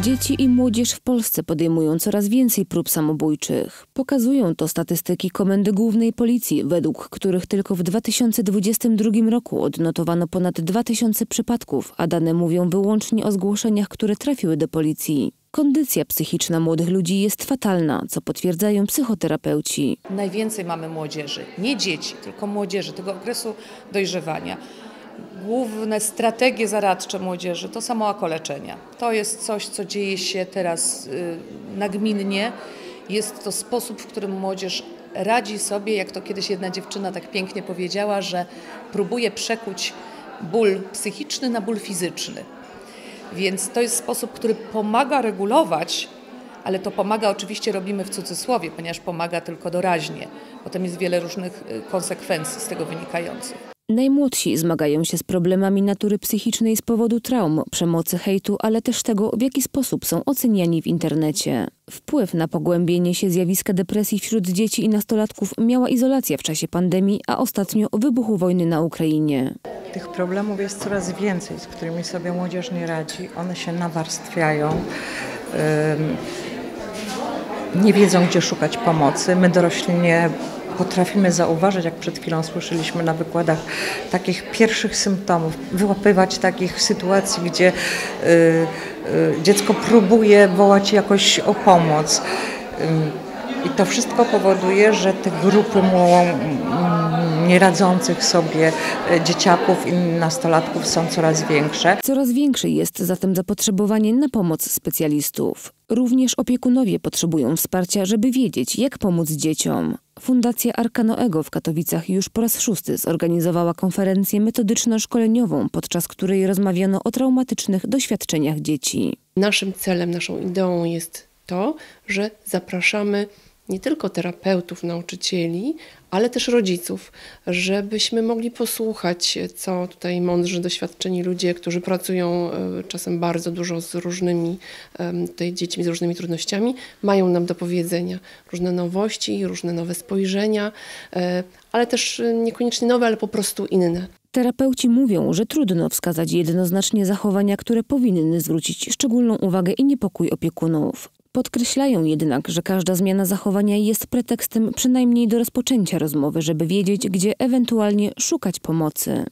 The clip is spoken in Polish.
Dzieci i młodzież w Polsce podejmują coraz więcej prób samobójczych. Pokazują to statystyki Komendy Głównej Policji, według których tylko w 2022 roku odnotowano ponad 2000 przypadków, a dane mówią wyłącznie o zgłoszeniach, które trafiły do policji. Kondycja psychiczna młodych ludzi jest fatalna, co potwierdzają psychoterapeuci. Najwięcej mamy młodzieży, nie dzieci, tylko młodzieży, tego okresu dojrzewania. Główne strategie zaradcze młodzieży to samookoleczenia. To jest coś, co dzieje się teraz y, nagminnie. Jest to sposób, w którym młodzież radzi sobie, jak to kiedyś jedna dziewczyna tak pięknie powiedziała, że próbuje przekuć ból psychiczny na ból fizyczny. Więc to jest sposób, który pomaga regulować, ale to pomaga oczywiście robimy w cudzysłowie, ponieważ pomaga tylko doraźnie. Potem jest wiele różnych y, konsekwencji z tego wynikających. Najmłodsi zmagają się z problemami natury psychicznej z powodu traum, przemocy, hejtu, ale też tego, w jaki sposób są oceniani w internecie. Wpływ na pogłębienie się zjawiska depresji wśród dzieci i nastolatków miała izolacja w czasie pandemii, a ostatnio wybuchu wojny na Ukrainie. Tych problemów jest coraz więcej, z którymi sobie młodzież nie radzi. One się nawarstwiają. Ym, nie wiedzą, gdzie szukać pomocy. My dorośli nie potrafimy zauważyć, jak przed chwilą słyszeliśmy na wykładach, takich pierwszych symptomów, wyłapywać takich sytuacji, gdzie y, y, dziecko próbuje wołać jakoś o pomoc. I to wszystko powoduje, że te grupy nieradzących sobie e, dzieciaków i nastolatków są coraz większe. Coraz większe jest zatem zapotrzebowanie na pomoc specjalistów. Również opiekunowie potrzebują wsparcia, żeby wiedzieć, jak pomóc dzieciom. Fundacja Arkanoego w Katowicach już po raz szósty zorganizowała konferencję metodyczno-szkoleniową, podczas której rozmawiano o traumatycznych doświadczeniach dzieci. Naszym celem, naszą ideą jest to, że zapraszamy nie tylko terapeutów, nauczycieli, ale też rodziców, żebyśmy mogli posłuchać, co tutaj mądrzy, doświadczeni ludzie, którzy pracują e, czasem bardzo dużo z różnymi tutaj dziećmi, z różnymi trudnościami, mają nam do powiedzenia. Różne nowości, różne nowe spojrzenia, e, ale też niekoniecznie nowe, ale po prostu inne. Terapeuci mówią, że trudno wskazać jednoznacznie zachowania, które powinny zwrócić szczególną uwagę i niepokój opiekunów. Podkreślają jednak, że każda zmiana zachowania jest pretekstem przynajmniej do rozpoczęcia rozmowy, żeby wiedzieć, gdzie ewentualnie szukać pomocy.